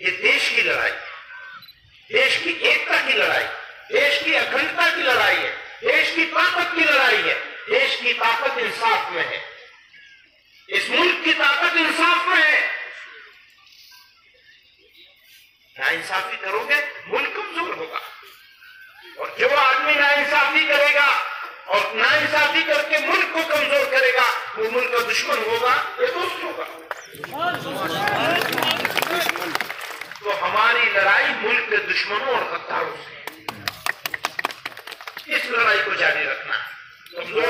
ये देश की लड़ाई देश की एकता की लड़ाई देश की अखंडता की लड़ाई है। देश की ताकत की लड़ाई है। देश की ताकत इंसाफ में है। इस मुल्क की ताकत इंसाफ में है। ना इंसाफी करोगे, मुल्क कमज़ोर होगा। और जो आदमी ना इंसाफी करेगा और ना इंसाफी करके मुल्क को कमज़ोर करेगा, वो मुल्क का दुश्मन होगा या दोस्त होगा। हमारी लड़ाई मुल्क के दुश्मनों और हत्यारों से। इस लड़ाई को जारी रखना। तो है